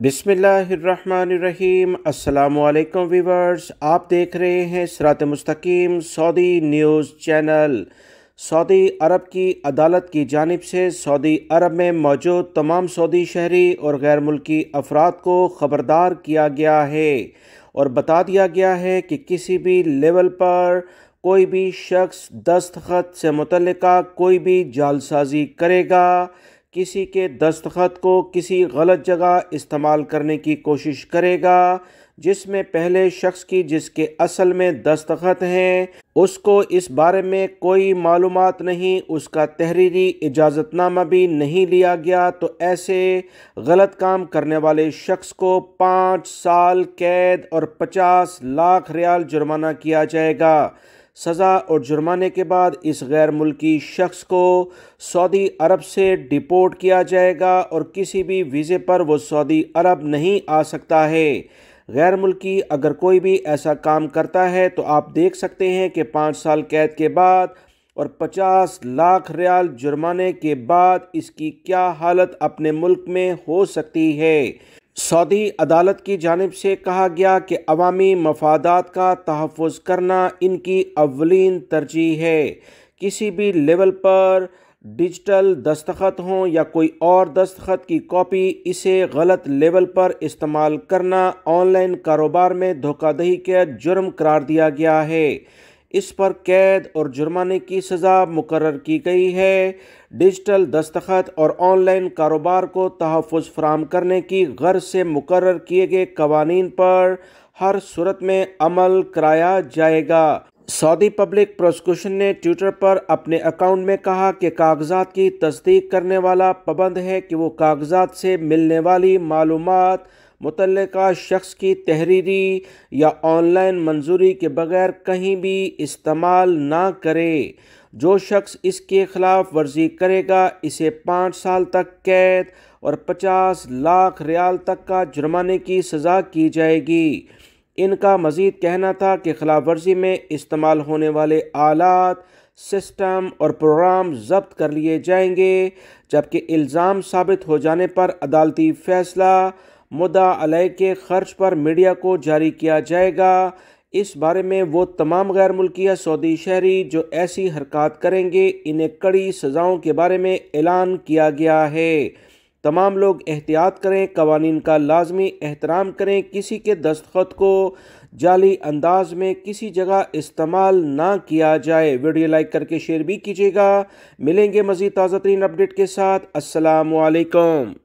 बिसमीम असलकम वीवर्स आप देख रहे हैं सरात Mustaqeem Saudi news channel. Saudi Arab की अदालत की जानब से सऊदी अरब में मौजूद तमाम सऊदी शहरी और गैर मुल्की अफराद को ख़बरदार किया गया है और बता दिया गया है कि किसी भी लेवल पर कोई भी शख्स दस्तखत से मुतल कोई भी जालसाजी करेगा। किसी के दस्तखत को किसी गलत जगह इस्तेमाल करने की कोशिश करेगा, जिसमें पहले शख्स की जिसके असल में दस्तखत हैं, उसको इस बारे में कोई मालूम नहीं, उसका तहरीरी इजाज़तनामा भी नहीं लिया गया तो ऐसे गलत काम करने वाले शख्स को पाँच साल कैद और पचास लाख रियाल जुर्माना किया जाएगा। सज़ा और जुर्माने के बाद इस गैर मुल्की शख्स को सऊदी अरब से डिपोर्ट किया जाएगा और किसी भी वीज़े पर वो सऊदी अरब नहीं आ सकता है। गैर मुल्की अगर कोई भी ऐसा काम करता है तो आप देख सकते हैं कि पाँच साल कैद के बाद और पचास लाख रियाल जुर्माने के बाद इसकी क्या हालत अपने मुल्क में हो सकती है। सऊदी अदालत की जानब से कहा गया कि अवामी मफादात का तहफ़ करना इनकी अवलिन तरजीह है। किसी भी लेवल पर डिजिटल दस्तखत हों या कोई और दस्तखत की कॉपी, इसे गलत लेवल पर इस्तेमाल करना ऑनलाइन कारोबार में धोखाधही के जुर्म करार दिया गया है। इस पर कैद और जुर्माने की सज़ा मुकर की गई है। डिजिटल दस्तखत और ऑनलाइन कारोबार को तहफ़ फ्राहम करने की गर्ज से मुकर किए गए कवानीन पर हर सूरत में अमल कराया जाएगा। सऊदी पब्लिक प्रोसिक्यूशन ने ट्विटर पर अपने अकाउंट में कहा कि कागजात की तस्दीक करने वाला पाबंद है कि वो कागजात से मिलने वाली मालूमात मुतल शख्स की तहरीरी या ऑनलाइन मंजूरी के बगैर कहीं भी इस्तेमाल ना करे। जो शख्स इसके ख़िलाफ़ वर्जी करेगा, इसे पाँच साल तक कैद और पचास लाख रियाल तक का जुर्माने की सज़ा की जाएगी। इनका मज़ीद कहना था कि खिलाफ वर्जी में इस्तेमाल होने वाले आलात, सिस्टम और प्रोग्राम जब्त कर लिए जाएँगे, जबकि इल्ज़ाम साबित हो जाने पर अदालती फ़ैसला मुद्दा अलय के खर्च पर मीडिया को जारी किया जाएगा। इस बारे में वो तमाम गैर मुल्किया सऊदी शहरी जो ऐसी हरकत करेंगे, इन्हें कड़ी सज़ाओं के बारे में ऐलान किया गया है। तमाम लोग एहतियात करें, कवानीन का लाजमी एहतराम करें, किसी के दस्तखत को जाली अंदाज में किसी जगह इस्तेमाल ना किया जाए। वीडियो लाइक करके शेयर भी कीजिएगा। मिलेंगे मज़ीद ताज़ा तरीन अपडेट के साथ। असलकम